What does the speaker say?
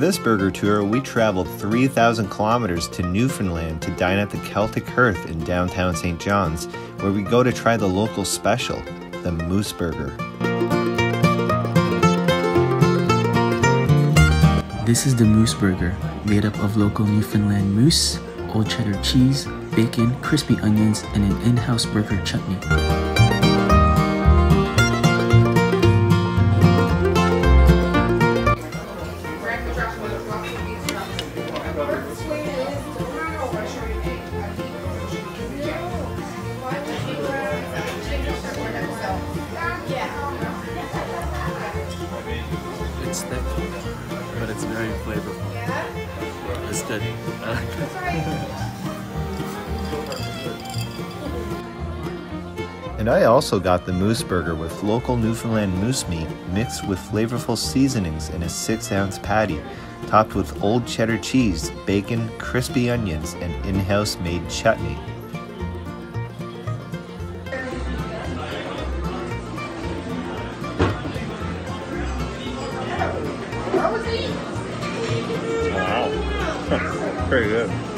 this burger tour, we traveled 3,000 kilometers to Newfoundland to dine at the Celtic Hearth in downtown St. John's, where we go to try the local special, the Moose Burger. This is the Moose Burger, made up of local Newfoundland moose, old cheddar cheese, bacon, crispy onions, and an in-house burger chutney. It's thick, but it's very flavorful. It's good. And I also got the Moose Burger with local Newfoundland moose meat mixed with flavorful seasonings in a 6 ounce patty, topped with old cheddar cheese, bacon, crispy onions, and in house made chutney. Wow. Pretty good.